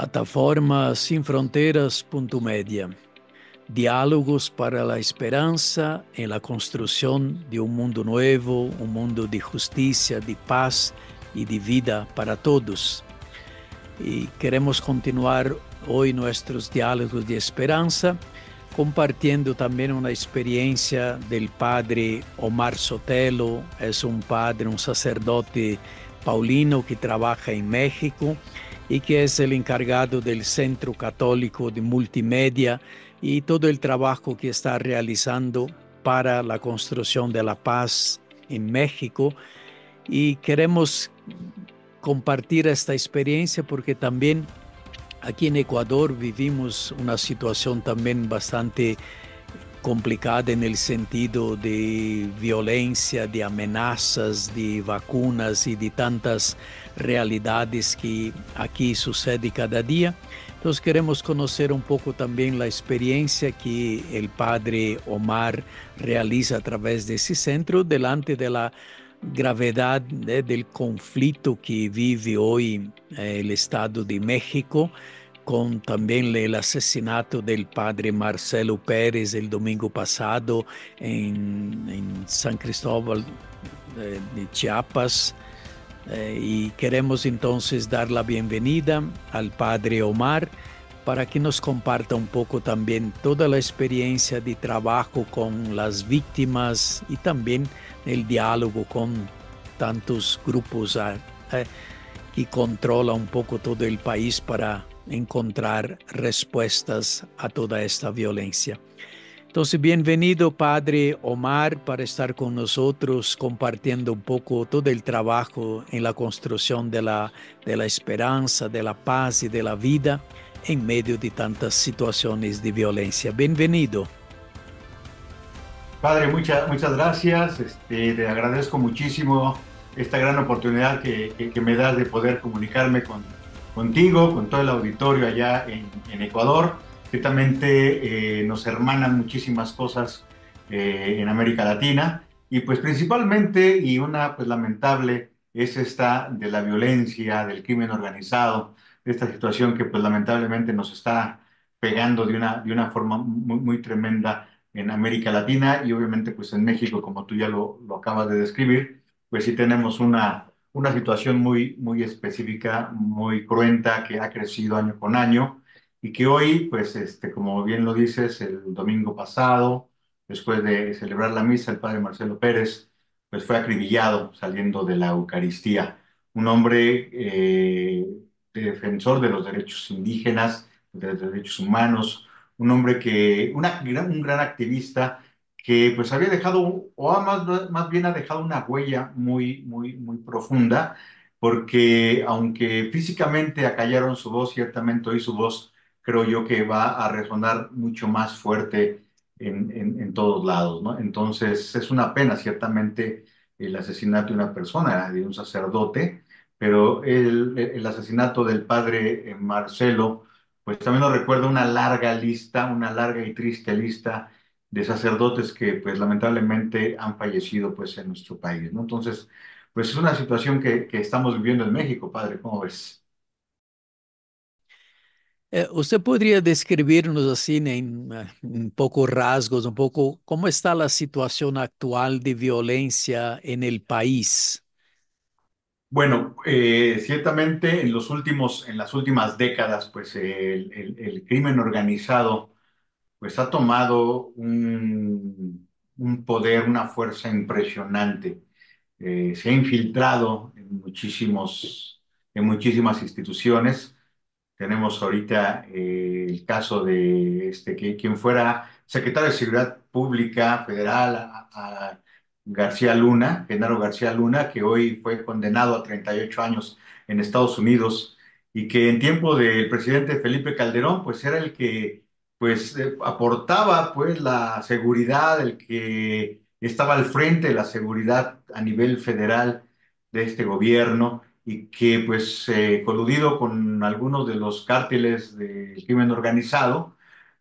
Plataforma Sin Fronteras Media. Diálogos para la esperanza en la construcción de un mundo nuevo, un mundo de justicia, de paz y de vida para todos. Y queremos continuar hoy nuestros diálogos de esperanza compartiendo también una experiencia del padre Omar Sotelo. Es un padre, un sacerdote paulino que trabaja en México y que es el encargado del Centro Católico de Multimedia y todo el trabajo que está realizando para la construcción de la paz en México. Y queremos compartir esta experiencia porque también aquí en Ecuador vivimos una situación también bastante complicada en el sentido de violencia, de amenazas, de vacunas y de tantas realidades que aquí sucede cada día. Entonces queremos conocer un poco también la experiencia que el padre Omar realiza a través de ese centro delante de la gravedad del conflicto que vive hoy eh, el Estado de México con también el asesinato del padre Marcelo Pérez el domingo pasado en, San Cristóbal eh, de Chiapas. Eh, y queremos entonces dar la bienvenida al padre Omar para que nos comparta un poco también toda la experiencia de trabajo con las víctimas y también el diálogo con tantos grupos ah, eh, que controla un poco todo el país para encontrar respuestas a toda esta violencia. Entonces, bienvenido Padre Omar para estar con nosotros compartiendo un poco todo el trabajo en la construcción de la, de la esperanza, de la paz y de la vida en medio de tantas situaciones de violencia. Bienvenido. Padre, muchas, muchas gracias. Este, te agradezco muchísimo esta gran oportunidad que, que me das de poder comunicarme con, contigo, con todo el auditorio allá en, Ecuador. Ciertamente eh, nos hermanan muchísimas cosas eh, en América Latina y pues principalmente y una pues lamentable es esta de la violencia, del crimen organizado, esta situación que pues lamentablemente nos está pegando de una, de una forma muy, muy tremenda en América Latina y obviamente pues en México, como tú ya lo, lo acabas de describir, pues sí tenemos una, una situación muy, muy específica, muy cruenta, que ha crecido año con año y que hoy, pues, este, como bien lo dices, el domingo pasado, después de celebrar la misa, el padre Marcelo Pérez, pues fue acribillado saliendo de la Eucaristía. Un hombre eh, defensor de los derechos indígenas, de los derechos humanos, un hombre que, una, un gran activista que pues había dejado, o más, más bien ha dejado una huella muy, muy, muy profunda, porque aunque físicamente acallaron su voz, ciertamente hoy su voz creo yo que va a resonar mucho más fuerte en, en, todos lados, ¿no? Entonces es una pena ciertamente el asesinato de una persona, de un sacerdote, pero el, el asesinato del padre Marcelo, pues también nos recuerda una larga lista, una larga y triste lista de sacerdotes que pues lamentablemente han fallecido pues en nuestro país, ¿no? Entonces, pues es una situación que, que estamos viviendo en México, padre, ¿cómo ves? Eh, ¿Usted podría describirnos así en, un poco rasgos, un poco cómo está la situación actual de violencia en el país? Bueno, eh, ciertamente en los últimos, en las últimas décadas, pues el, el, el crimen organizado pues ha tomado un, poder, una fuerza impresionante. Eh, se ha infiltrado en, muchísimos, en muchísimas instituciones. Tenemos ahorita eh, el caso de este, que, quien fuera secretario de Seguridad Pública Federal, García Luna, Genaro García Luna, que hoy fue condenado a 38 años en Estados Unidos y que en tiempo del presidente Felipe Calderón, pues era el que pues eh, aportaba pues la seguridad, el que estaba al frente de la seguridad a nivel federal de este gobierno y que pues eh, coludido con algunos de los cárteles del crimen organizado,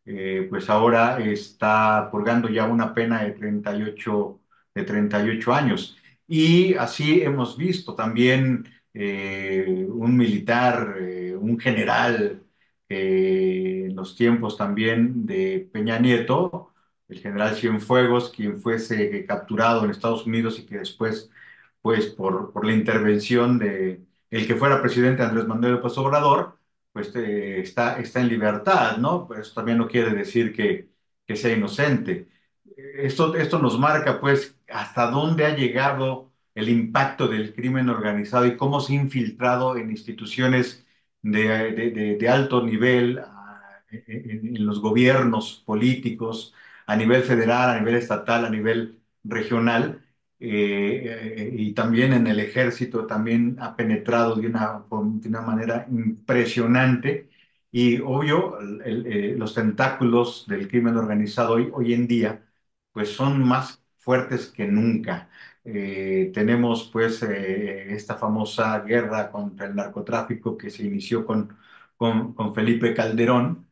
eh, pues ahora está purgando ya una pena de 38, de 38 años. Y así hemos visto también un militar, un general, eh, en los tiempos también de Peña Nieto, el general Cienfuegos, quien fuese capturado en Estados Unidos y que después, pues por, por la intervención de el que fuera presidente Andrés Manuel López Obrador, pues eh, está, está en libertad, ¿no? Pero eso también no quiere decir que, que sea inocente. Esto, esto nos marca, pues, hasta dónde ha llegado el impacto del crimen organizado y cómo se ha infiltrado en instituciones de, de, alto nivel, en, en los gobiernos políticos, a nivel federal, a nivel estatal, a nivel regional, eh, eh, y también en el ejército también ha penetrado de una, de una manera impresionante. Y obvio, eh, los tentáculos del crimen organizado hoy, hoy en día, pues son más fuertes que nunca. Eh, tenemos pues eh, esta famosa guerra contra el narcotráfico que se inició con, con, Felipe Calderón,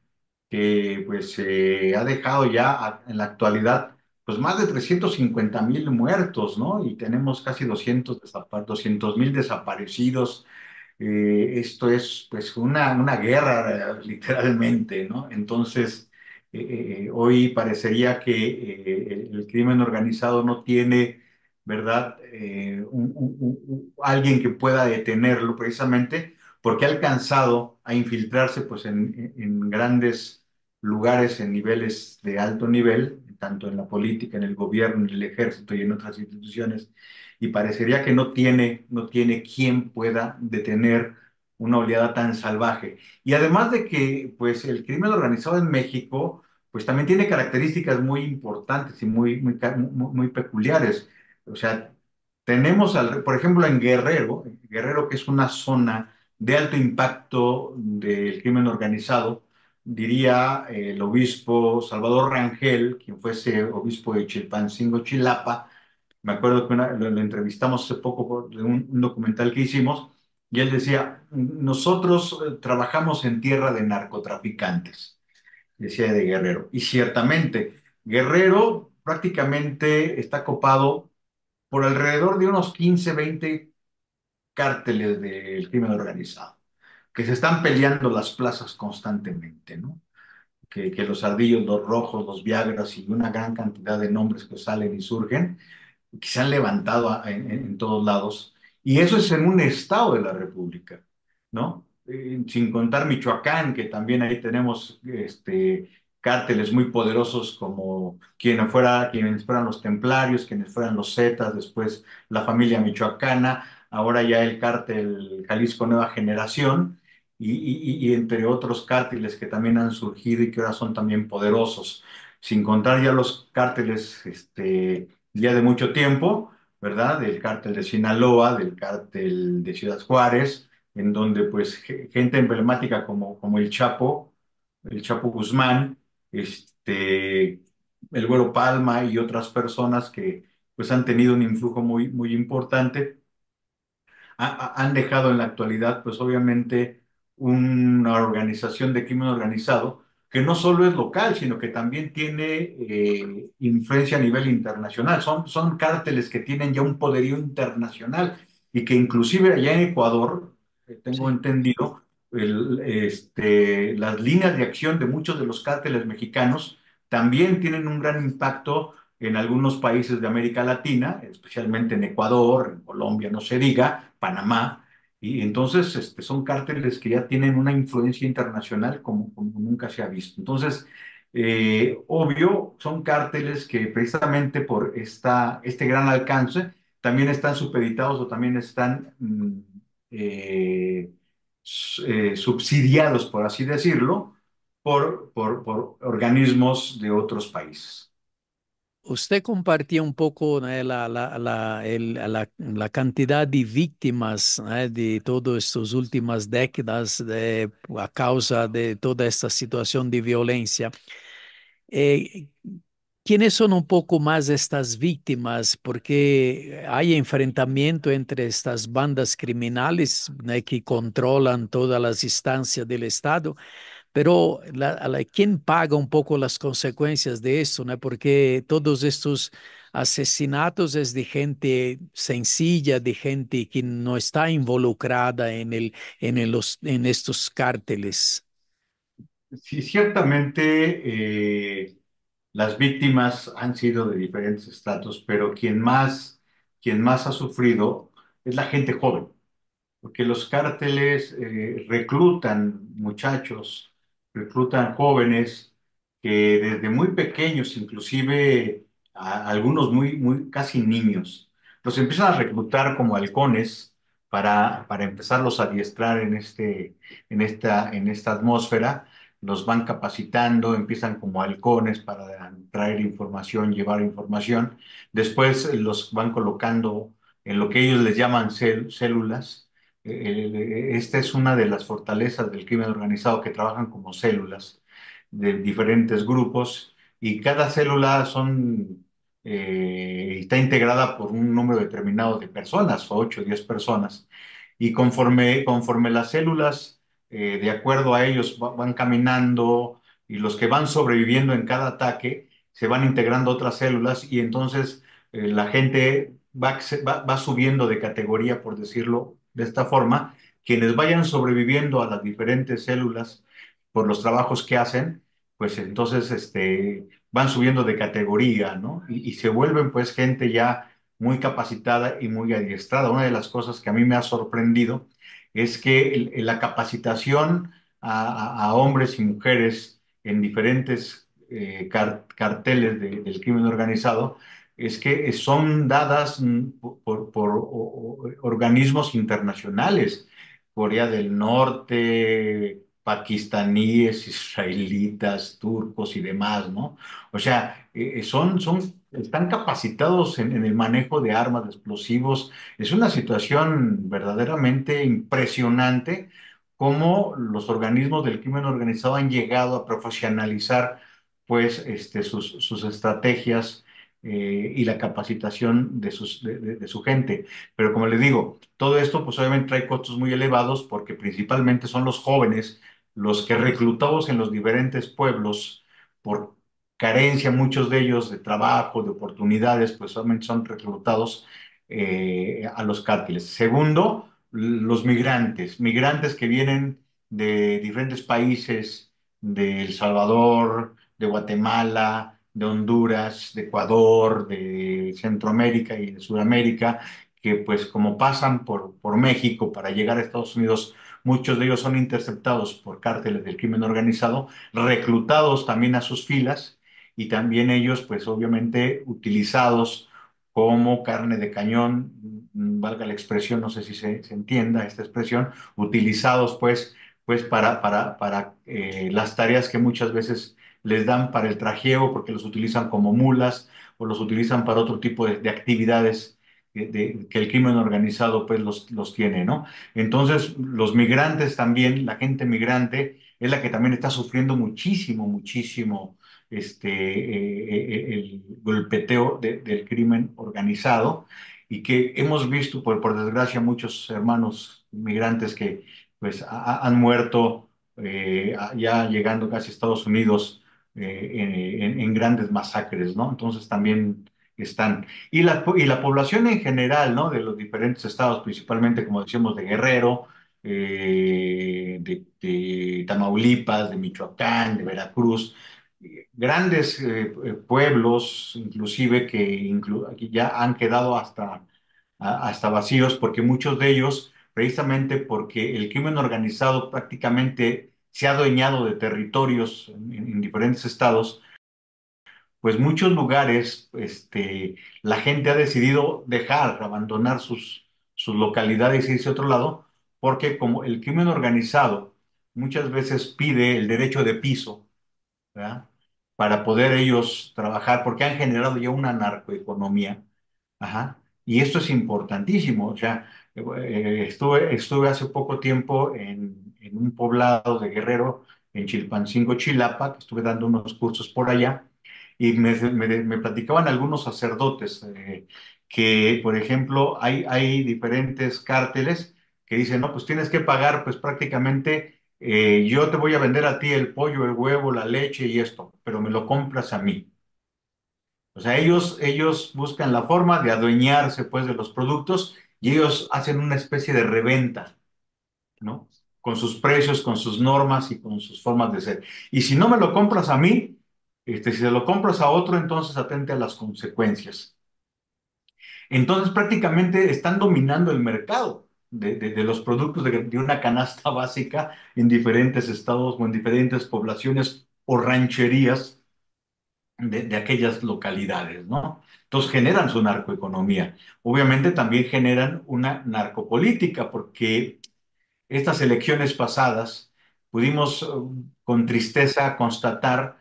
que pues eh, ha dejado ya en la actualidad pues más de 350 mil muertos, ¿no? Y tenemos casi 200 mil desaparecidos. Eh, esto es pues una, una guerra eh, literalmente, ¿no? Entonces, eh, hoy parecería que el crimen organizado no tiene, ¿verdad? Eh, alguien que pueda detenerlo precisamente porque ha alcanzado a infiltrarse pues en, grandes lugares, en niveles de alto nivel, tanto en la política, en el gobierno, en el ejército y en otras instituciones y parecería que no tiene, no tiene quien pueda detener una oleada tan salvaje. Y además de que, pues, el crimen organizado en México, pues también tiene características muy importantes y muy, muy peculiares. O sea, tenemos, al- por ejemplo, en Guerrero, Guerrero que es una zona de alto impacto del crimen organizado, diría eh, el obispo Salvador Rangel, quien fuese obispo de Chilpancingo, Chilapa, me acuerdo que lo, entrevistamos hace poco por un documental que hicimos y él decía, nosotros eh, trabajamos en tierra de narcotraficantes, decía de Guerrero. Y ciertamente, Guerrero prácticamente está copado por alrededor de unos 15 20 cárteles del crimen organizado, que se están peleando las plazas constantemente, ¿no? Que, que los ardillos, los rojos, los viagras y una gran cantidad de nombres que salen y surgen que se han levantado en todos lados. Y eso es en un estado de la República, ¿no? Eh, sin contar Michoacán, que también ahí tenemos este, cárteles muy poderosos como quien fuera, quienes fueran los templarios, quienes fueran los zetas, después la familia michoacana, ahora ya el cártel Jalisco Nueva Generación. Y, entre otros cárteles que también han surgido y que ahora son también poderosos, sin contar ya los cárteles este, ya de mucho tiempo, ¿verdad? Del cártel de Sinaloa, del cártel de Ciudad Juárez, en donde pues ge- gente emblemática como, como el Chapo, el Chapo Guzmán, este, el Güero Palma y otras personas que pues han tenido un influjo muy, muy importante ha- ha- han dejado en la actualidad, pues obviamente, una organización de crimen organizado que no solo es local, sino que también tiene eh, influencia a nivel internacional. Son, son cárteles que tienen ya un poderío internacional y que inclusive allá en Ecuador, eh, tengo Sí. entendido, el- este, las líneas de acción de muchos de los cárteles mexicanos también tienen un gran impacto en algunos países de América Latina, especialmente en Ecuador, en Colombia, no se diga, Panamá, y entonces este, son cárteles que ya tienen una influencia internacional como, como nunca se ha visto. Entonces, eh, obvio, son cárteles que precisamente por esta, este gran alcance también están supeditados o también están mm, eh, eh, subsidiados, por así decirlo, por, por, por organismos de otros países. Usted compartía un poco ¿no? la, la, la, el- la- cantidad de víctimas ¿no? de todas estas últimas décadas de- a causa de toda esta situación de violencia. Eh, ¿quiénes son un poco más estas víctimas? Porque hay enfrentamiento entre estas bandas criminales ¿no? que controlan todas las instancias del Estado pero ¿quién paga un poco las consecuencias de esto? ¿no? Porque todos estos asesinatos es de gente sencilla, de gente que no está involucrada en el, en los, en estos cárteles. Sí, ciertamente eh, las víctimas han sido de diferentes estratos, pero quien más, quien más ha sufrido es la gente joven. porque los cárteles eh, reclutan muchachos, reclutan jóvenes que desde muy pequeños, inclusive algunos muy, muy casi niños, los empiezan a reclutar como halcones para, para empezarlos a adiestrar en este, en esta, en esta atmósfera. Los van capacitando, empiezan como halcones para traer información, llevar información. Después los van colocando en lo que ellos les llaman cél- células eh, esta es una de las fortalezas del crimen organizado que trabajan como células de diferentes grupos y cada célula son, eh, está integrada por un número determinado de personas, 8 o 10 personas. Y conforme, conforme las células, eh, de acuerdo a ellos, va- van caminando y los que van sobreviviendo en cada ataque, se van integrando otras células y entonces eh, la gente va, va, va subiendo de categoría, por decirlo de esta forma, quienes vayan sobreviviendo a las diferentes células por los trabajos que hacen, pues entonces este, van subiendo de categoría, ¿no? Y se vuelven pues gente ya muy capacitada y muy adiestrada. Una de las cosas que a mí me ha sorprendido es que la capacitación a, hombres y mujeres en diferentes eh, car- carteles de- del crimen organizado es que son dadas por, organismos internacionales, Corea del Norte, pakistaníes, israelitas, turcos y demás, ¿no? O sea, eh, son, están capacitados en, el manejo de armas, de explosivos. Es una situación verdaderamente impresionante cómo los organismos del crimen organizado han llegado a profesionalizar, pues, este, sus, sus estrategias eh, y la capacitación de, sus, de- de su gente. Pero como les digo, todo esto pues obviamente trae costos muy elevados porque principalmente son los jóvenes los que reclutados en los diferentes pueblos por carencia, muchos de ellos de trabajo, de oportunidades, pues solamente son reclutados eh, a los cárteles. Segundo, los migrantes, migrantes que vienen de diferentes países, de El Salvador, de Guatemala, de Honduras, de Ecuador, de Centroamérica y de Sudamérica, que pues como pasan por, por México para llegar a Estados Unidos, muchos de ellos son interceptados por cárteles del crimen organizado, reclutados también a sus filas y también ellos pues obviamente utilizados como carne de cañón, mm, valga la expresión, no sé si se, se entienda esta expresión, utilizados pues, pues para, para, para eh, las tareas que muchas veces les dan para el trajeo, porque los utilizan como mulas o los utilizan para otro tipo de, de actividades de- de- que el crimen organizado pues los, los tiene, ¿no? Entonces, los migrantes también, la gente migrante, es la que también está sufriendo muchísimo, muchísimo este, eh, eh, el golpeteo de- del crimen organizado y que hemos visto, por, por desgracia, muchos hermanos migrantes que pues ha- han muerto eh, ya llegando casi a Estados Unidos eh, en, grandes masacres, ¿no? Entonces también están. Y la, y la población en general, ¿no? De los diferentes estados, principalmente, como decíamos, de Guerrero, eh, de, Tamaulipas, de Michoacán, de Veracruz, eh, grandes eh, eh, pueblos, inclusive, que, inclu- ya han quedado hasta, hasta vacíos, porque muchos de ellos, precisamente porque el crimen organizado prácticamente se ha adueñado de territorios en en diferentes estados, pues muchos lugares, este, la gente ha decidido dejar, abandonar sus, sus localidades y irse a otro lado, porque como el crimen organizado muchas veces pide el derecho de piso, ¿verdad? Para poder ellos trabajar, porque han generado ya una narcoeconomía, ajá, y esto es importantísimo, o sea, eh, estuve, estuve hace poco tiempo en, en un poblado de Guerrero, en Chilpancingo, Chilapa, que estuve dando unos cursos por allá, y me, me, me platicaban algunos sacerdotes eh, que, por ejemplo, hay, hay diferentes cárteles que dicen, no, pues tienes que pagar pues prácticamente, eh, yo te voy a vender a ti el pollo, el huevo, la leche y esto, pero me lo compras a mí. O sea, ellos, ellos buscan la forma de adueñarse pues de los productos y ellos hacen una especie de reventa, ¿no? con sus precios, con sus normas y con sus formas de ser. Y si no me lo compras a mí, este, si se lo compras a otro, entonces atente a las consecuencias. Entonces prácticamente están dominando el mercado de, de, los productos de, de, una canasta básica en diferentes estados o en diferentes poblaciones o rancherías de, aquellas localidades, ¿no? Entonces generan su narcoeconomía. Obviamente también generan una narcopolítica porque estas elecciones pasadas pudimos eh, con tristeza constatar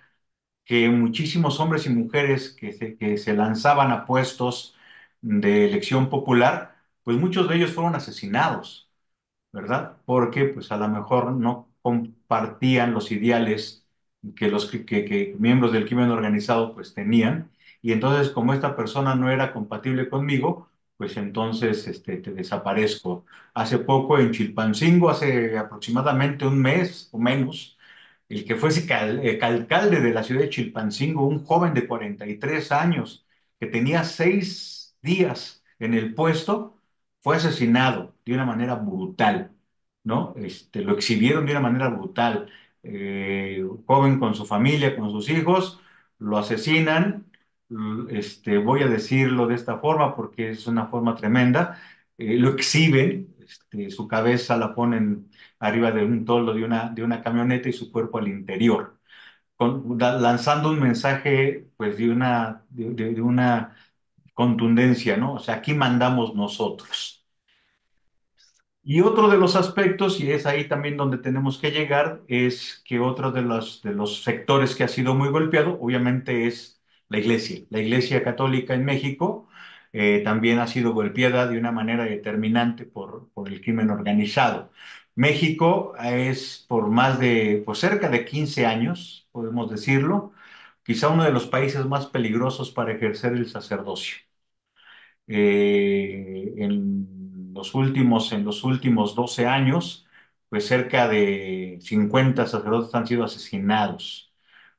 que muchísimos hombres y mujeres que que se lanzaban a puestos de elección popular, pues muchos de ellos fueron asesinados, ¿verdad? Porque pues a lo mejor no compartían los ideales que los que, miembros del crimen organizado pues tenían, y entonces como esta persona no era compatible conmigo, pues entonces este, te desaparezco. Hace poco en Chilpancingo, hace aproximadamente un mes o menos, el que fue el alcalde de la ciudad de Chilpancingo, un joven de 43 años, que tenía seis días en el puesto, fue asesinado de una manera brutal, ¿no? Este, lo exhibieron de una manera brutal. Eh, joven con su familia, con sus hijos, lo asesinan, este, voy a decirlo de esta forma porque es una forma tremenda, eh, lo exhiben, este, su cabeza la ponen arriba de un toldo de una, de una camioneta y su cuerpo al interior, lanzando un mensaje pues de una, de una contundencia, ¿no? O sea, aquí mandamos nosotros. Y otro de los aspectos, y es ahí también donde tenemos que llegar, es que otro de los, de los sectores que ha sido muy golpeado, obviamente, es la iglesia. La iglesia católica en México eh, también ha sido golpeada de una manera determinante por, por el crimen organizado. México es por más de, por cerca de 15 años, podemos decirlo, quizá uno de los países más peligrosos para ejercer el sacerdocio. Eh, en los últimos, en los últimos 12 años, pues cerca de 50 sacerdotes han sido asesinados.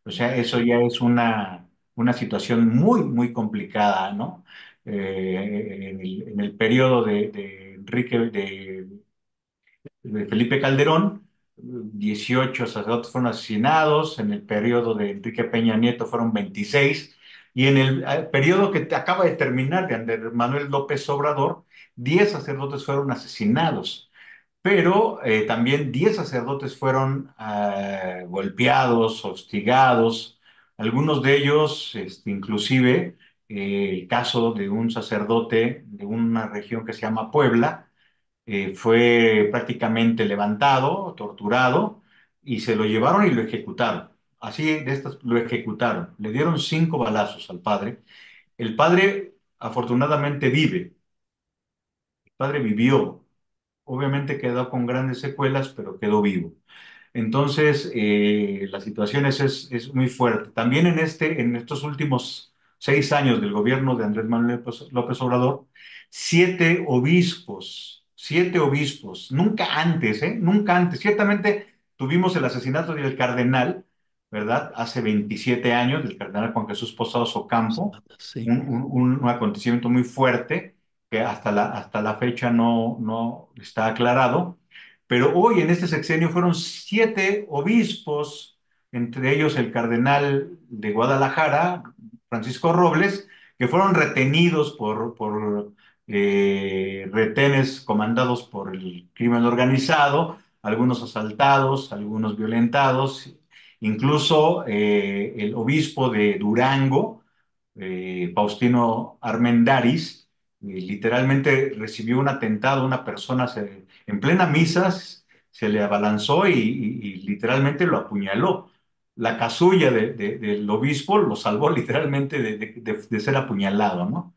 O sea, eso ya es una, una situación muy, muy complicada, ¿no? Eh, en, el, periodo de, de Enrique, de, de, Felipe Calderón, 18 sacerdotes fueron asesinados, en el periodo de Enrique Peña Nieto fueron 26, y en el eh, periodo que acaba de terminar de Andrés Manuel López Obrador, 10 sacerdotes fueron asesinados, pero eh, también 10 sacerdotes fueron eh, golpeados, hostigados, algunos de ellos, este, inclusive, el caso de un sacerdote de una región que se llama Puebla, fue prácticamente levantado, torturado, y se lo llevaron y lo ejecutaron. Así de estas lo ejecutaron. Le dieron cinco balazos al padre. El padre afortunadamente vive. El padre vivió. Obviamente quedó con grandes secuelas, pero quedó vivo. Entonces, eh, la situación es, es, es, muy fuerte. También en, este, en estos últimos seis años del gobierno de Andrés Manuel López Obrador, siete obispos, siete obispos, nunca antes, ¿eh? Nunca antes. Ciertamente tuvimos el asesinato del cardenal, ¿verdad? Hace 27 años, del cardenal Juan Jesús Posados Ocampo, sí. un, un, un, acontecimiento muy fuerte que hasta la, hasta la fecha no, no está aclarado pero hoy en este sexenio fueron siete obispos, entre ellos el cardenal de Guadalajara, Francisco Robles, que fueron retenidos por, por eh, retenes comandados por el crimen organizado, algunos asaltados, algunos violentados, incluso eh, el obispo de Durango, eh, Faustino Armendaris, literalmente recibió un atentado, una persona en plena misa se le abalanzó y, literalmente lo apuñaló. La casulla de, de, del obispo lo salvó literalmente de, ser apuñalado, ¿no?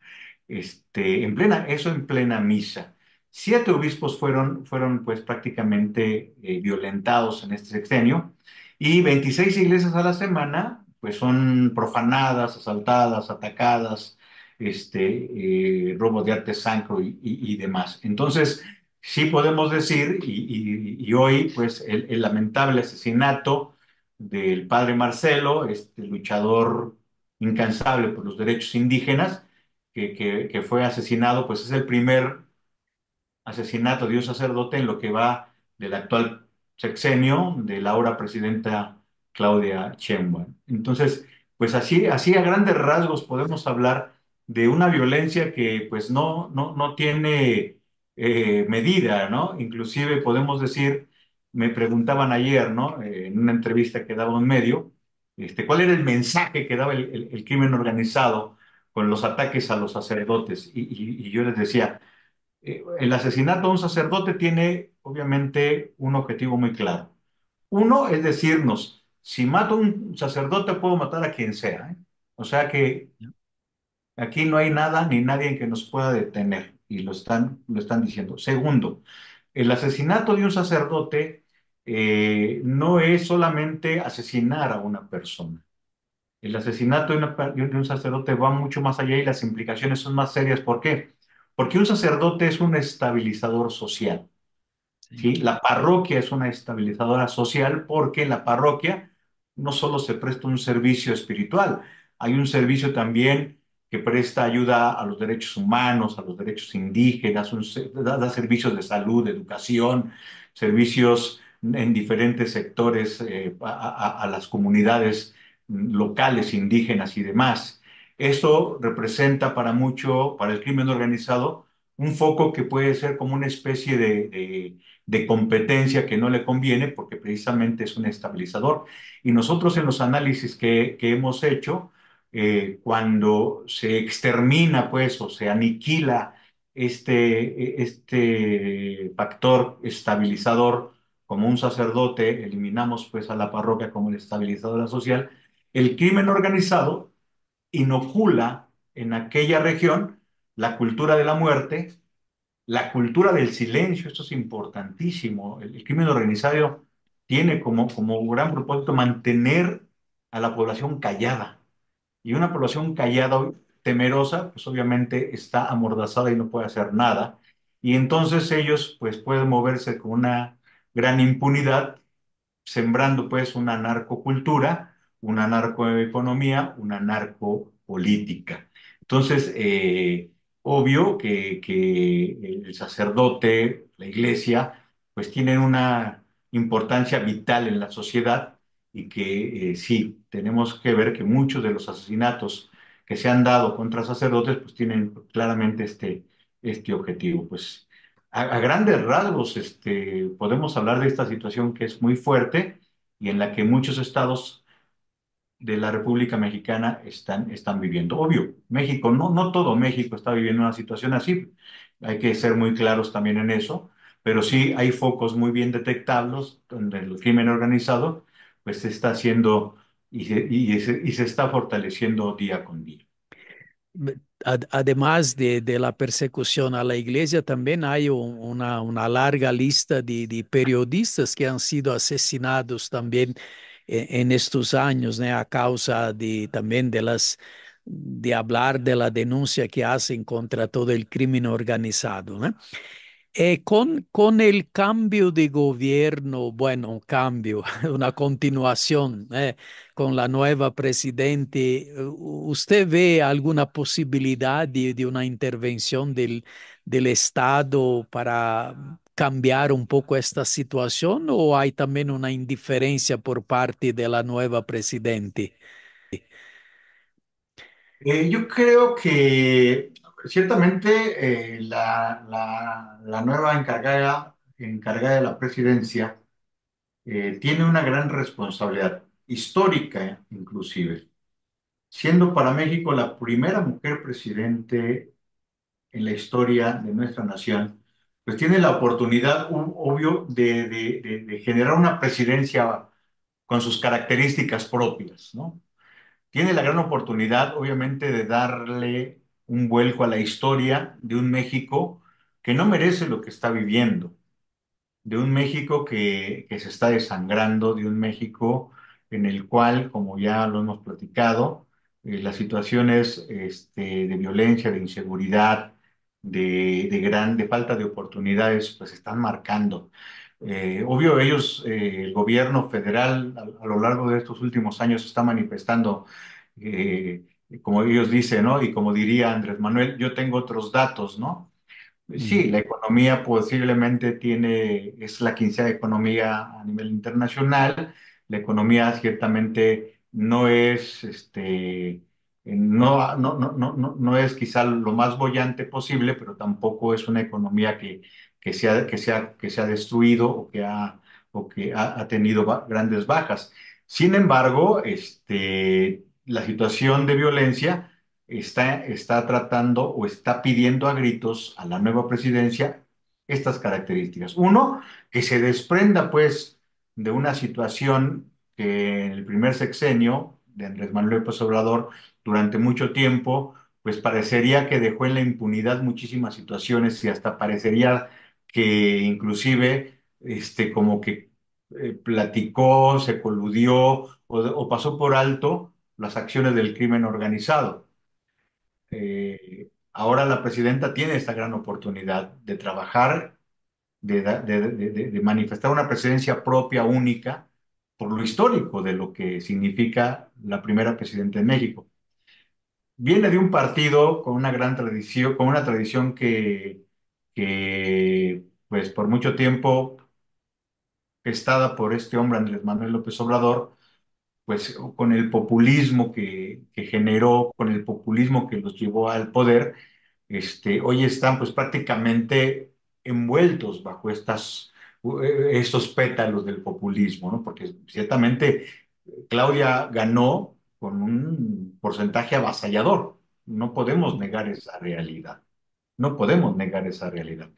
Este, en plena, eso en plena misa. Siete obispos fueron, fueron pues prácticamente eh, violentados en este sexenio y 26 iglesias a la semana pues son profanadas, asaltadas, atacadas, este, eh, robo de arte sacro y, demás. Entonces, sí podemos decir, y, hoy, pues, el, lamentable asesinato del padre Marcelo, este luchador incansable por los derechos indígenas, que, que, que fue asesinado, pues es el primer asesinato de un sacerdote en lo que va del actual sexenio de la ahora presidenta Claudia Sheinbaum. Entonces, pues así, así a grandes rasgos podemos hablar de una violencia que pues no, no, no tiene eh, medida, ¿no? Inclusive podemos decir, me preguntaban ayer, ¿no? Eh, en una entrevista que daba un medio, este, ¿cuál era el mensaje que daba el, crimen organizado con los ataques a los sacerdotes? Y yo les decía, eh, el asesinato de un sacerdote tiene obviamente un objetivo muy claro. Uno es decirnos, si mato a un sacerdote puedo matar a quien sea, ¿eh? O sea que aquí no hay nada ni nadie que nos pueda detener y lo están, lo están diciendo. Segundo, el asesinato de un sacerdote eh, no es solamente asesinar a una persona. El asesinato de, de un sacerdote va mucho más allá y las implicaciones son más serias. ¿Por qué? Porque un sacerdote es un estabilizador social. Sí, ¿sí? La parroquia es una estabilizadora social porque en la parroquia no solo se presta un servicio espiritual, hay un servicio también que presta ayuda a los derechos humanos, a los derechos indígenas, un da, da servicios de salud, de educación, servicios en diferentes sectores eh, a, a- a las comunidades locales, indígenas y demás. Esto representa para mucho, para el crimen organizado, un foco que puede ser como una especie de, de competencia que no le conviene porque precisamente es un estabilizador. Y nosotros en los análisis que, que hemos hecho, eh, cuando se extermina pues o se aniquila este, este factor estabilizador como un sacerdote, eliminamos pues a la parroquia como la estabilizadora social, el crimen organizado inocula en aquella región la cultura de la muerte la cultura del silencio, esto es importantísimo. El, crimen organizado tiene como, como gran propósito mantener a la población callada. Y una población callada, temerosa, pues obviamente está amordazada y no puede hacer nada. Y entonces ellos pues pueden moverse con una gran impunidad sembrando pues una narcocultura, una narcoeconomía, una narcopolítica. Entonces, eh, obvio que, que el sacerdote, la iglesia, pues tienen una importancia vital en la sociedad y que eh, sí, tenemos que ver que muchos de los asesinatos que se han dado contra sacerdotes, pues tienen claramente este, este objetivo. Pues a, a grandes rasgos, este, podemos hablar de esta situación que es muy fuerte y en la que muchos estados de la República Mexicana están, están viviendo. Obvio, México, no, no todo México está viviendo una situación así, hay que ser muy claros también en eso, pero sí hay focos muy bien detectables donde el crimen organizado pues se está haciendo y se, y se, y se está fortaleciendo día con día. Ad- Además de, de la persecución a la iglesia, también hay un- una, una larga lista de, de periodistas que han sido asesinados también en, estos años. A causa de, también de las de hablar de la denuncia que hacen contra todo el crimen organizado. Eh, con, con el cambio de gobierno, bueno, un cambio, una continuación, eh, con la nueva presidente, ¿usted ve alguna posibilidad de, de una intervención del, del Estado para cambiar un poco esta situación o hay también una indiferencia por parte de la nueva presidente? Eh, yo creo que ciertamente eh, la, nueva encargada, encargada de la presidencia eh, tiene una gran responsabilidad, histórica inclusive, siendo para México la primera mujer presidente en la historia de nuestra nación, pues tiene la oportunidad, obvio, de, de de- de generar una presidencia con sus características propias, ¿no? tiene la gran oportunidad, obviamente, de darle un vuelco a la historia de un México que no merece lo que está viviendo, de un México que, que se está desangrando, de un México en el cual, como ya lo hemos platicado, eh, las situaciones este, de violencia, de inseguridad, de, de gran, de falta de oportunidades, pues están marcando. Eh, obvio, ellos, eh, el gobierno federal, a, a lo largo de estos últimos años está manifestando eh, como ellos dicen, ¿no? Y como diría Andrés Manuel, yo tengo otros datos, ¿no? Sí, la economía posiblemente tiene, es la quinceava economía a nivel internacional. La economía ciertamente no es, este, no, no, no, no, no es quizá lo más bollante posible, pero tampoco es una economía que, que se ha, que que destruido o que ha, o que ha, tenido grandes bajas. Sin embargo, este, la situación de violencia está, está tratando o está pidiendo a gritos a la nueva presidencia estas características. Uno, que se desprenda pues de una situación que en el primer sexenio de Andrés Manuel López Obrador durante mucho tiempo pues parecería que dejó en la impunidad muchísimas situaciones y hasta parecería que inclusive este como que eh, platicó, se coludió o, o pasó por alto las acciones del crimen organizado. Eh, ahora la presidenta tiene esta gran oportunidad de trabajar, de, de- de- de manifestar una presidencia propia, única, por lo histórico de lo que significa la primera presidenta de México. Viene de un partido con una gran tradición, con una tradición que, que pues por mucho tiempo gestada por este hombre Andrés Manuel López Obrador, pues con el populismo que, que generó, con el populismo que los llevó al poder, este, hoy están pues prácticamente envueltos bajo estas, estos pétalos del populismo, ¿no? Porque ciertamente Claudia ganó con un porcentaje avasallador. No podemos negar esa realidad. No podemos negar esa realidad.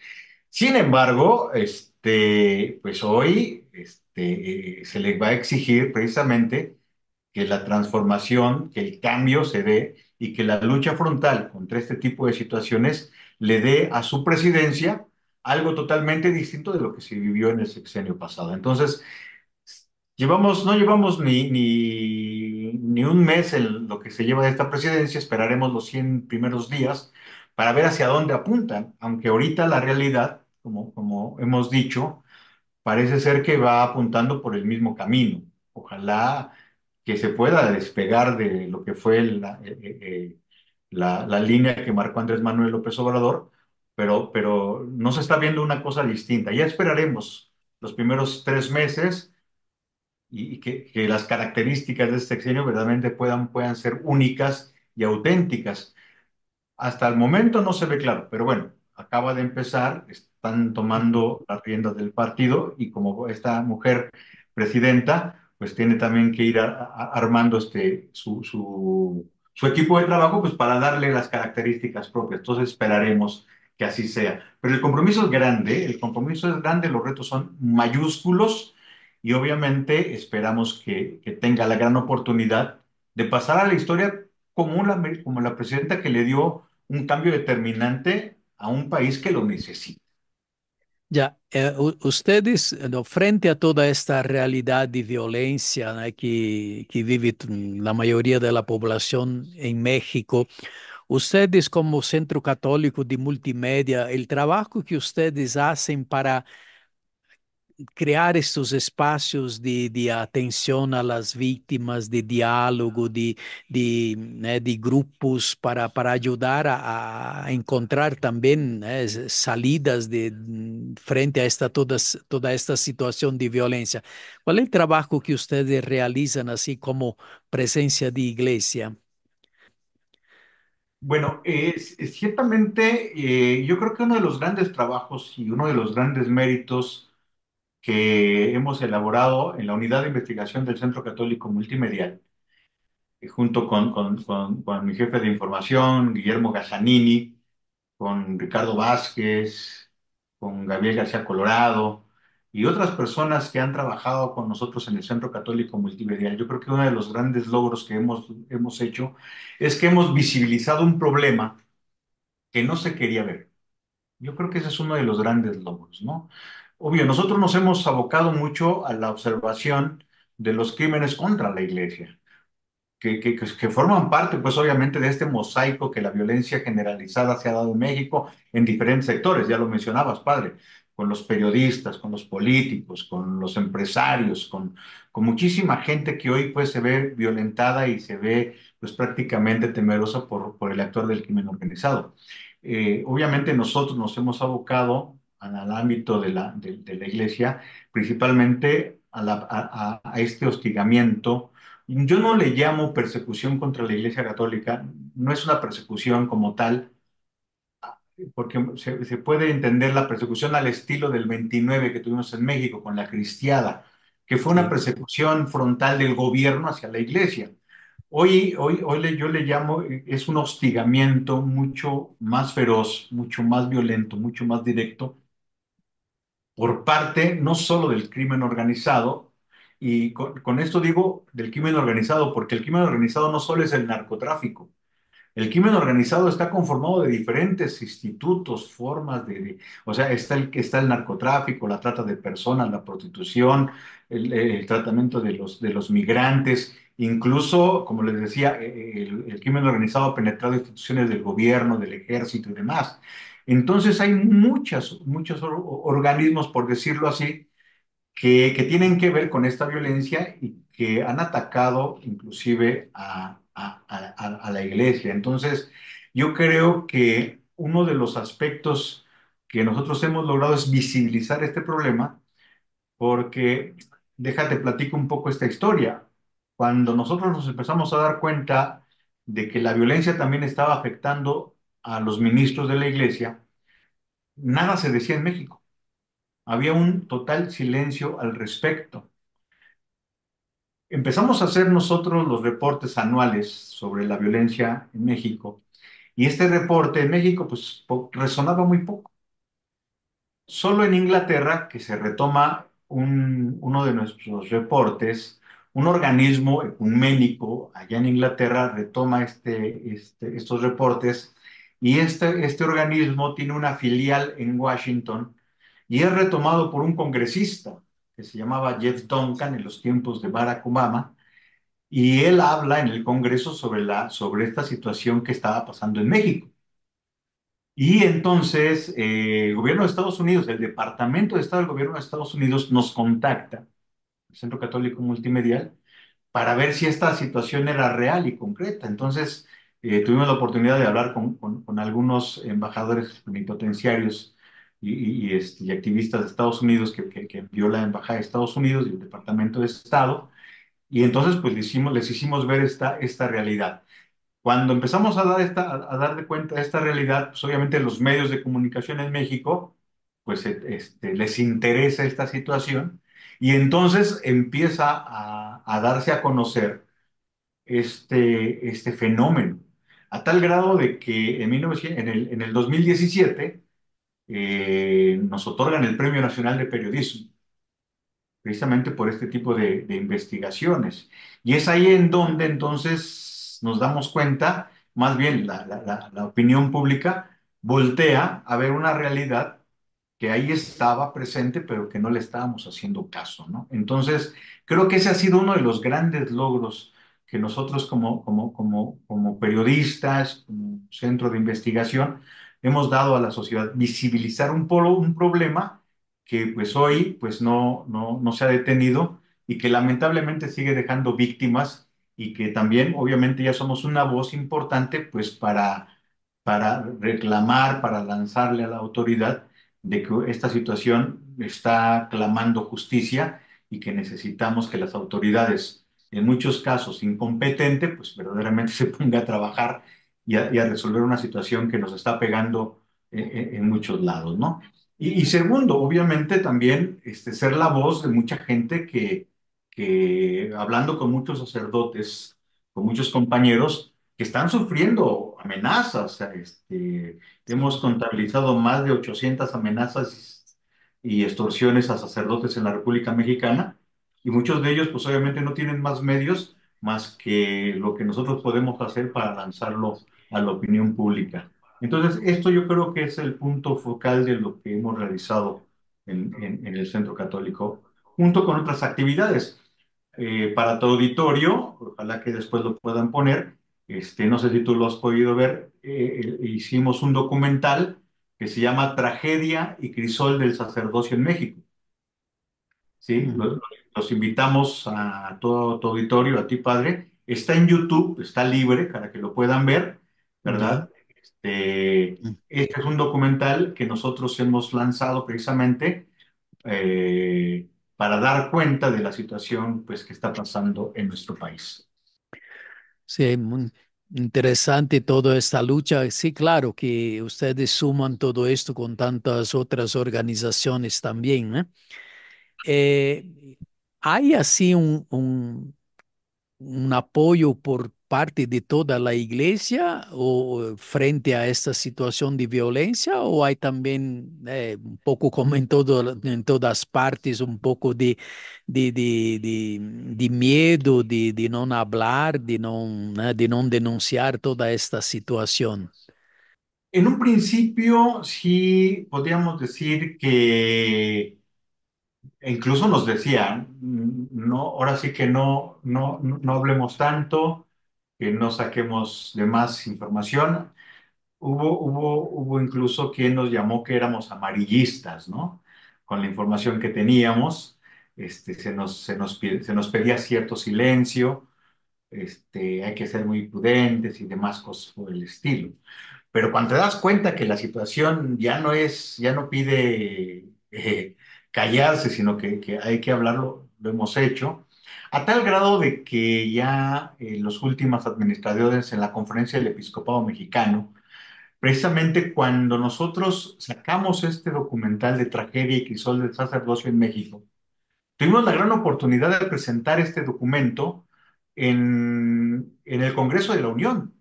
Sin embargo, este, pues hoy este, eh, se le va a exigir precisamente que la transformación, que el cambio se dé y que la lucha frontal contra este tipo de situaciones le dé a su presidencia algo totalmente distinto de lo que se vivió en el sexenio pasado. Entonces, llevamos, no llevamos ni, ni, ni un mes en lo que se lleva de esta presidencia, esperaremos los 100 primeros días para ver hacia dónde apuntan, aunque ahorita la realidad, como, como hemos dicho, parece ser que va apuntando por el mismo camino. Ojalá que se pueda despegar de lo que fue la, eh, eh, eh, la, la línea que marcó Andrés Manuel López Obrador, pero, pero no se está viendo una cosa distinta. Ya esperaremos los primeros tres meses y, y que, que las características de este sexenio verdaderamente puedan, puedan ser únicas y auténticas. Hasta el momento no se ve claro, pero bueno, acaba de empezar, están tomando las riendas del partido y como esta mujer presidenta, pues tiene también que ir a- a- armando este, su, su, su equipo de trabajo pues para darle las características propias. Entonces esperaremos que así sea. Pero el compromiso es grande, el compromiso es grande, los retos son mayúsculos y obviamente esperamos que, que tenga la gran oportunidad de pasar a la historia como, como la presidenta que le dio un cambio determinante a un país que lo necesita. Ya, eh, ustedes, no, frente a toda esta realidad de violencia, né, que, que vive la mayoría de la población en México, ustedes como Centro Católico de Multimedia, el trabajo que ustedes hacen para criar estos espacios de, de atención a las víctimas, de diálogo, de, de, né, de grupos para, para ayudar a, a encontrar también né, salidas de, frente a esta, todas, toda esta situación de violencia. ¿Cuál es el trabajo que ustedes realizan así como presencia de iglesia? Bueno, ciertamente eh, yo creo que uno de los grandes trabajos y uno de los grandes méritos que hemos elaborado en la unidad de investigación del Centro Católico Multimedial, eh, junto con, con, con, con mi jefe de información, Guillermo Gazzanini, con Ricardo Vázquez, con Gabriel García Colorado y otras personas que han trabajado con nosotros en el Centro Católico Multimedial. Yo creo que uno de los grandes logros que hemos, hemos hecho es que hemos visibilizado un problema que no se quería ver. Yo creo que ese es uno de los grandes logros, ¿no? Obvio, nosotros nos hemos abocado mucho a la observación de los crímenes contra la iglesia que, que, que- forman parte, pues obviamente, de este mosaico que la violencia generalizada se ha dado en México en diferentes sectores, ya lo mencionabas, padre, con los periodistas, con los políticos, con los empresarios, con, muchísima gente que hoy pues se ve violentada y se ve pues prácticamente temerosa por, por el actor del crimen organizado. Eh, obviamente nosotros nos hemos abocado al ámbito de la, de, la iglesia, principalmente a, este hostigamiento. Yo no le llamo persecución contra la iglesia católica, no es una persecución como tal, porque se, se, puede entender la persecución al estilo del 29 que tuvimos en México con la cristiada, que fue una persecución frontal del gobierno hacia la iglesia. Hoy, hoy, hoy yo le llamo, es un hostigamiento mucho más feroz, mucho más violento, mucho más directo, por parte no solo del crimen organizado, y con, con esto digo del crimen organizado, porque el crimen organizado no solo es el narcotráfico, el crimen organizado está conformado de diferentes institutos, formas de, o sea, está el, está el narcotráfico, la trata de personas, la prostitución, el, el tratamiento de los, de los migrantes, incluso, como les decía, el, el, crimen organizado ha penetrado instituciones del gobierno, del ejército y demás. Entonces hay muchas, muchos organismos, por decirlo así, que, tienen que ver con esta violencia y que han atacado inclusive a, a, la iglesia. Entonces, yo creo que uno de los aspectos que nosotros hemos logrado es visibilizar este problema, porque déjate platico un poco esta historia. Cuando nosotros nos empezamos a dar cuenta de que la violencia también estaba afectando a los ministros de la iglesia, nada se decía en México. Había un total silencio al respecto empezamos a hacer nosotros los reportes anuales sobre la violencia en México y este reporte en México pues resonaba muy poco. Solo en Inglaterra, que se retoma un, uno de nuestros reportes, un organismo ecuménico allá en Inglaterra retoma este, este, estos reportes y este, este organismo tiene una filial en Washington y es retomado por un congresista que se llamaba Jeff Duncan en los tiempos de Barack Obama, y él habla en el Congreso sobre, la, sobre esta situación que estaba pasando en México. Y entonces eh, el gobierno de Estados Unidos, el Departamento de Estado del Gobierno de Estados Unidos nos contacta, el Centro Católico Multimedial, para ver si esta situación era real y concreta. Entonces eh, tuvimos la oportunidad de hablar con, con, con algunos embajadores plenipotenciarios y, y, este, y, activistas de Estados Unidos que, que, que, envió la Embajada de Estados Unidos y el Departamento de Estado. Y entonces, pues les hicimos, les hicimos ver esta, esta realidad. Cuando empezamos a dar, esta, a dar de cuenta de esta realidad, pues obviamente los medios de comunicación en México, pues este, les interesa esta situación y entonces empieza a, a darse a conocer este, este fenómeno, a tal grado de que en, 1900, en, el, en el 2017 eh, nos otorgan el Premio Nacional de Periodismo, precisamente por este tipo de, investigaciones. Y es ahí en donde entonces nos damos cuenta, más bien la opinión pública voltea a ver una realidad que ahí estaba presente, pero que no le estábamos haciendo caso, ¿no? Entonces, creo que ese ha sido uno de los grandes logros que nosotros como, como, como, como periodistas, como centro de investigación, hemos dado a la sociedad, visibilizar un, polo, un problema que pues hoy pues no, no, no se ha detenido y que lamentablemente sigue dejando víctimas y que también obviamente ya somos una voz importante pues para, para reclamar, para lanzarle a la autoridad de que esta situación está clamando justicia y que necesitamos que las autoridades, en muchos casos incompetentes, pues verdaderamente se ponga a trabajar y a, y a, resolver una situación que nos está pegando en, en muchos lados, ¿no? Y, y, segundo, obviamente también este, ser la voz de mucha gente que, que, hablando con muchos sacerdotes, con muchos compañeros, que están sufriendo amenazas. Este, hemos contabilizado más de 800 amenazas y extorsiones a sacerdotes en la República Mexicana, y muchos de ellos, pues obviamente no tienen más medios más que lo que nosotros podemos hacer para lanzarlo a la opinión pública. Entonces, esto yo creo que es el punto focal de lo que hemos realizado en, en, en el Centro Católico, junto con otras actividades. Eh, para tu auditorio, ojalá que después lo puedan poner, este, no sé si tú lo has podido ver, eh, hicimos un documental que se llama Tragedia y Crisol del Sacerdocio en México. ¿Sí? Los, los, invitamos a todo tu auditorio, a ti, padre. Está en YouTube, está libre para que lo puedan ver, ¿verdad? Este, Mm. este es un documental que nosotros hemos lanzado precisamente eh, para dar cuenta de la situación pues, que está pasando en nuestro país. Sí, muy interesante toda esta lucha. Sí, claro que ustedes suman todo esto con tantas otras organizaciones también, ¿eh? Eh, ¿hay así un, un, un apoyo por parte de toda la iglesia o frente a esta situación de violencia o hay también eh, un poco como en, todo, en todas partes un poco de, de, de, de, miedo de, de no hablar, de no, né, de no denunciar toda esta situación? En un principio sí podríamos decir que incluso nos decían, no, ahora sí que no, no, no hablemos tanto, que no saquemos de más información. Hubo, hubo, hubo incluso quien nos llamó que éramos amarillistas, ¿no? Con la información que teníamos, este, se nos, se nos, se nos pedía cierto silencio, este, hay que ser muy prudentes y demás cosas por el estilo. Pero cuando te das cuenta que la situación ya no es, ya no pide eh, callarse, sino que, que hay que hablarlo, lo hemos hecho, a tal grado de que ya eh, los últimos administradores en la conferencia del episcopado mexicano, precisamente cuando nosotros sacamos este documental de tragedia y crisol del sacerdocio en México, tuvimos la gran oportunidad de presentar este documento en, en el Congreso de la Unión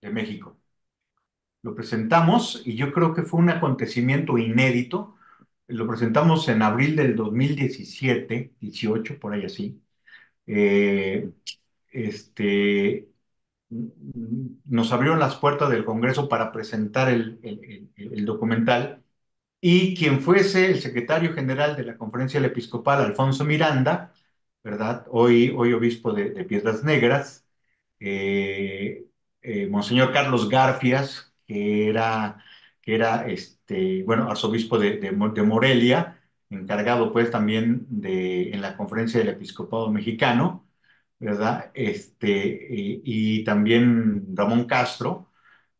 de México. Lo presentamos y yo creo que fue un acontecimiento inédito. Lo presentamos en abril del 2017, 18, por ahí así. Eh, este, nos abrieron las puertas del Congreso para presentar el, documental y quien fuese el secretario general de la Conferencia del Episcopal, Alfonso Miranda, ¿verdad? Hoy, hoy obispo de, de Piedras Negras, eh, eh, Monseñor Carlos Garfias, que era, que era este, bueno, arzobispo de, de, de Morelia, encargado pues también de, en la Conferencia del Episcopado Mexicano, ¿verdad? Este, y, y también Ramón Castro,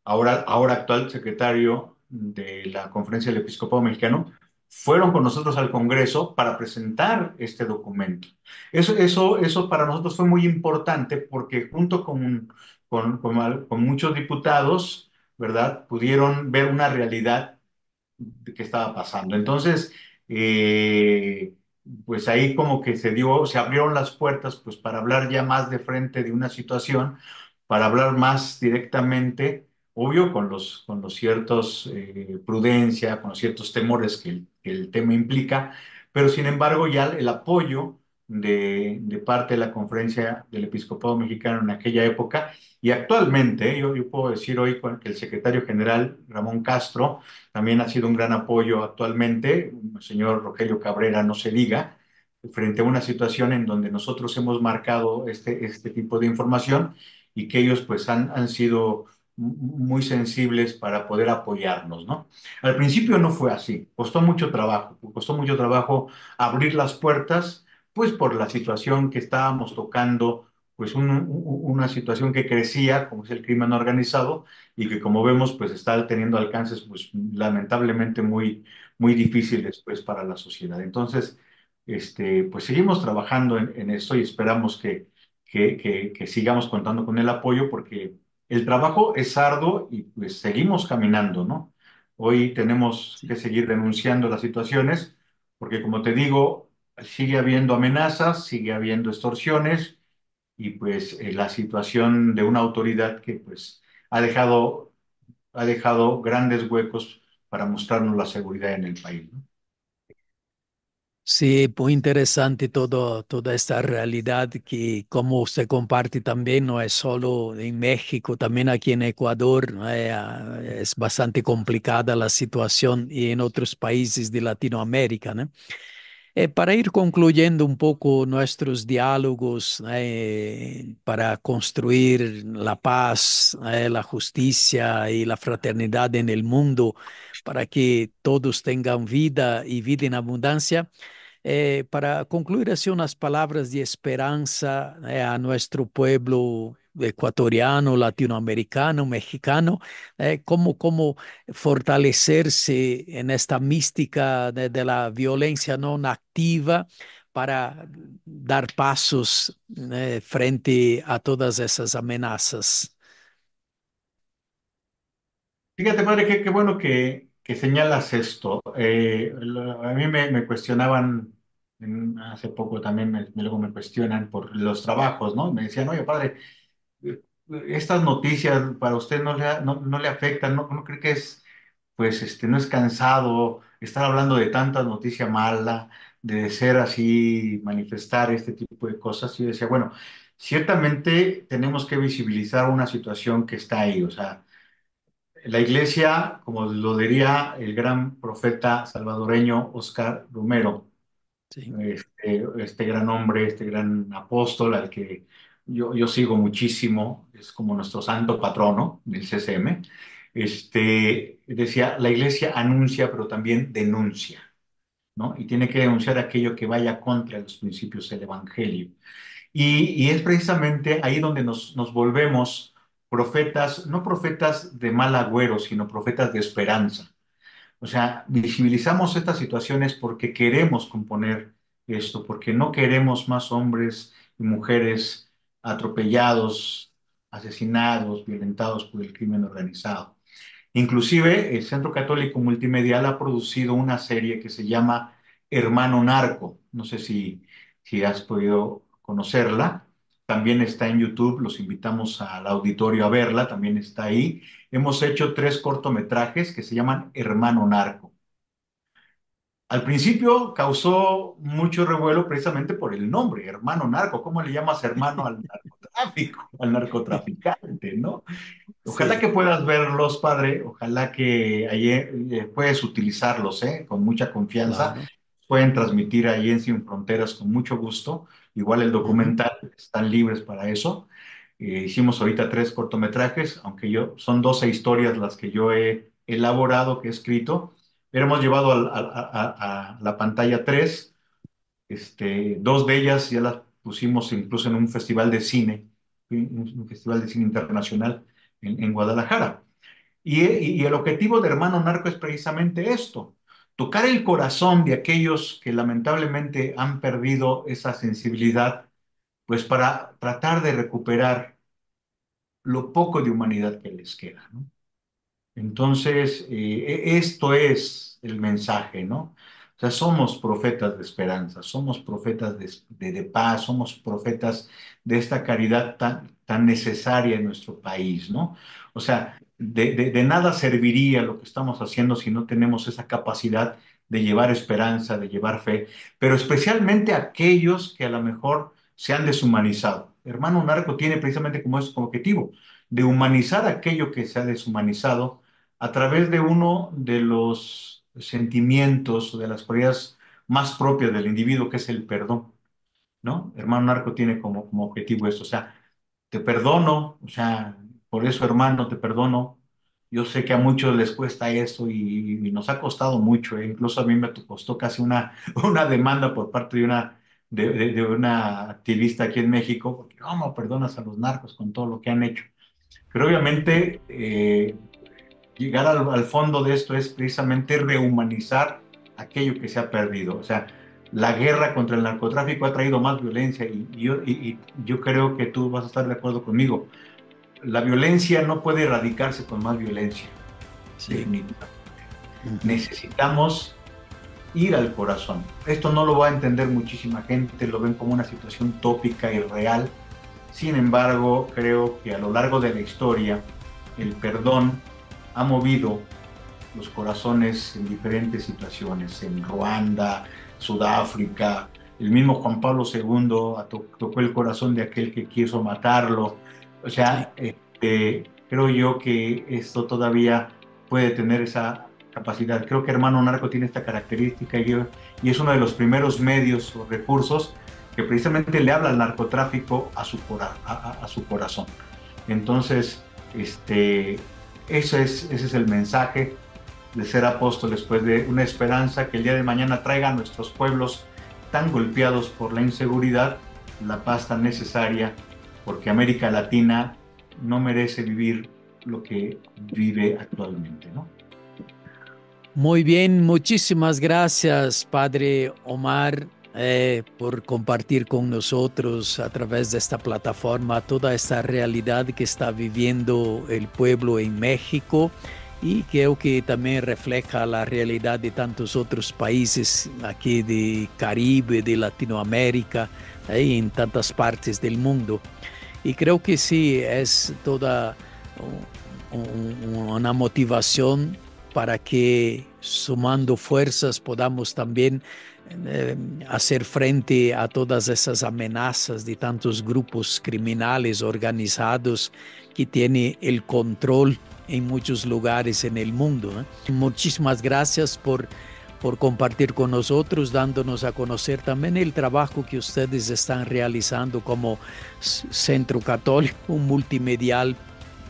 ahora, ahora actual secretario de la Conferencia del Episcopado Mexicano, fueron con nosotros al Congreso para presentar este documento. Eso, eso, eso para nosotros fue muy importante porque junto con, con, con, con muchos diputados, ¿verdad? Pudieron ver una realidad qué estaba pasando. Entonces, eh, pues ahí como que se dio, se abrieron las puertas pues para hablar ya más de frente de una situación, para hablar más directamente, obvio, con los, con los ciertos eh, prudencia, con ciertos temores que el, que el tema implica, pero sin embargo ya el apoyo de, parte de la conferencia del episcopado mexicano en aquella época y actualmente, yo, yo puedo decir hoy que el secretario general Ramón Castro, también ha sido un gran apoyo actualmente, el señor Rogelio Cabrera, no se diga, frente a una situación en donde nosotros hemos marcado este, este tipo de información y que ellos pues han, han sido muy sensibles para poder apoyarnos, ¿no? Al principio no fue así, costó mucho trabajo, costó mucho trabajo abrir las puertas, pues por la situación que estábamos tocando, pues un, una situación que crecía, como es el crimen organizado, y que como vemos, pues está teniendo alcances, pues lamentablemente muy, muy difíciles, pues para la sociedad. Entonces, este, pues seguimos trabajando en, en esto y esperamos que, que, que, que, sigamos contando con el apoyo porque el trabajo es arduo y pues seguimos caminando, ¿no? Hoy tenemos Sí. que seguir denunciando las situaciones porque, como te digo, sigue habiendo amenazas, sigue habiendo extorsiones y pues eh, la situación de una autoridad que pues ha dejado, ha dejado grandes huecos para mostrarnos la seguridad en el país. ¿no? Sí, muy interesante todo, toda esta realidad que como usted comparte también, no es solo en México, también aquí en Ecuador, ¿no? Eh, ah, es bastante complicada la situación y en otros países de Latinoamérica, ¿no? Eh, para ir concluyendo un poco nuestros diálogos eh, para construir la paz, eh, la justicia y la fraternidad en el mundo, para que todos tengan vida y vida en abundancia. Para concluir así unas palabras de esperanza a nuestro pueblo ecuatoriano, latinoamericano, mexicano, eh, cómo, cómo, fortalecerse en esta mística de, la violencia no activa para dar pasos eh, frente a todas esas amenazas. Fíjate, padre, qué, bueno que, señalas esto. Eh, a mí me, cuestionaban hace poco también, me, luego me cuestionan por los trabajos, ¿no? Me decían, oye, padre, estas noticias para usted no le, no, le afectan, ¿no, no cree que es, pues, este, no es cansado estar hablando de tanta noticia mala, de ser así, manifestar este tipo de cosas? Y yo decía, bueno, ciertamente tenemos que visibilizar una situación que está ahí, o sea, la iglesia, como lo diría el gran profeta salvadoreño Oscar Romero, este, este, gran hombre, este gran apóstol al que yo, yo, sigo muchísimo, es como nuestro santo patrono del CCM, este, decía, la iglesia anuncia pero también denuncia, ¿no? Y tiene que denunciar aquello que vaya contra los principios del Evangelio. Y, y es precisamente ahí donde nos, nos volvemos profetas, no profetas de mal agüero, sino profetas de esperanza. O sea, visibilizamos estas situaciones porque queremos componer esto, porque no queremos más hombres y mujeres atropellados, asesinados, violentados por el crimen organizado. Inclusive el Centro Católico Multimedial ha producido una serie que se llama Hermano Narco. No sé si, si has podido conocerla. También está en YouTube, los invitamos al auditorio a verla, también está ahí. Hemos hecho tres cortometrajes que se llaman Hermano Narco. Al principio causó mucho revuelo precisamente por el nombre, hermano narco. ¿Cómo le llamas hermano al narcotráfico, al narcotraficante, no? Ojalá que puedas verlos, padre. Ojalá que ayer eh, puedes utilizarlos, ¿eh? Con mucha confianza. Pueden transmitir ahí en Sin Fronteras con mucho gusto. Igual el documental, están libres para eso. Eh, hicimos ahorita tres cortometrajes, aunque yo son 12 historias las que yo he elaborado, que he escrito. Hemos llevado a, la pantalla tres. Este, dos de ellas ya las pusimos incluso en un festival de cine, un, festival de cine internacional en, Guadalajara. Y, el objetivo de Hermano Narco es precisamente esto, tocar el corazón de aquellos que lamentablemente han perdido esa sensibilidad, pues para tratar de recuperar lo poco de humanidad que les queda. Entonces, eh, e, esto es el mensaje, ¿no? O sea, somos profetas de esperanza, somos profetas de, paz, somos profetas de esta caridad tan, tan necesaria en nuestro país, ¿no? O sea, de, nada serviría lo que estamos haciendo si no tenemos esa capacidad de llevar esperanza, de llevar fe, pero especialmente aquellos que a lo mejor se han deshumanizado. Hermano Narco tiene precisamente como, como objetivo de humanizar aquello que se ha deshumanizado a través de uno de los sentimientos de las cualidades más propias del individuo, que es el perdón, ¿no? Hermano Narco tiene como, como objetivo esto, o sea, te perdono, o sea, por eso hermano, te perdono. Yo sé que a muchos les cuesta eso y, nos ha costado mucho, ¿eh? incluso a mí me costó casi una, una demanda por parte de una, de, una activista aquí en México, porque ¿cómo perdonas a los narcos con todo lo que han hecho? Pero obviamente eh, llegar al, fondo de esto es precisamente rehumanizar aquello que se ha perdido. O sea, la guerra contra el narcotráfico ha traído más violencia y, yo, yo creo que tú vas a estar de acuerdo conmigo. La violencia no puede erradicarse con más violencia. Sí. Necesitamos ir al corazón. Esto no lo va a entender muchísima gente, lo ven como una situación tópica y real. Sin embargo, creo que a lo largo de la historia, el perdón ha movido los corazones en diferentes situaciones, en Ruanda, Sudáfrica, el mismo Juan Pablo II tocó el corazón de aquel que quiso matarlo. O sea, este, creo yo que esto todavía puede tener esa capacidad. Creo que Hermano Narco tiene esta característica y, es uno de los primeros medios o recursos que precisamente le habla al narcotráfico a su, a su corazón. Entonces, este, ese es, ese es el mensaje de ser apóstoles, pues de una esperanza que el día de mañana traiga a nuestros pueblos tan golpeados por la inseguridad la paz tan necesaria porque América Latina no merece vivir lo que vive actualmente. Muy bien, muchísimas gracias, Padre Omar, eh, por compartir con nosotros a través de esta plataforma toda esta realidad que está viviendo el pueblo en México y creo que también refleja la realidad de tantos otros países aquí de Caribe, de Latinoamérica, y en tantas partes del mundo. Y creo que sí, es toda una motivación para que sumando fuerzas podamos también eh, hacer frente a todas esas amenazas de tantos grupos criminales organizados que tienen el control en muchos lugares en el mundo. Muchísimas gracias por, por compartir con nosotros, dándonos a conocer también el trabajo que ustedes están realizando como Centro Católico Multimedial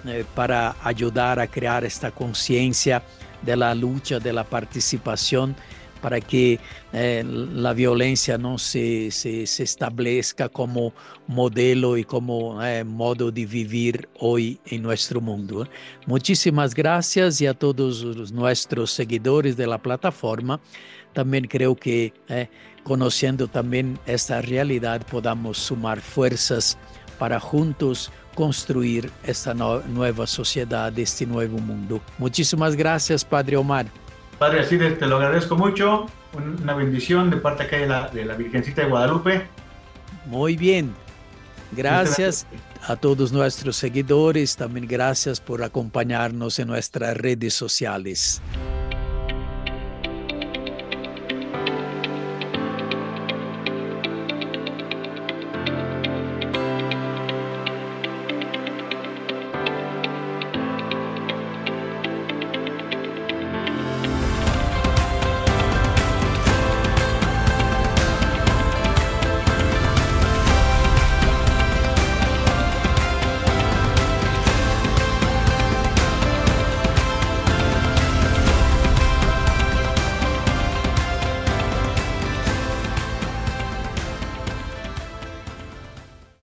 eh, para ayudar a crear esta conciencia de la lucha, de la participación, para que eh, la violencia no se, se, se, establezca como modelo y como eh, modo de vivir hoy en nuestro mundo. Muchísimas gracias y a todos nuestros seguidores de la plataforma. También creo que eh, conociendo también esta realidad podamos sumar fuerzas para juntos construir esta nueva sociedad, este nuevo mundo. Muchísimas gracias, Padre Omar. Padre Alcides, te lo agradezco mucho. Una bendición de parte acá de la, de la Virgencita de Guadalupe. Muy bien. Gracias a todos nuestros seguidores. También gracias por acompañarnos en nuestras redes sociales.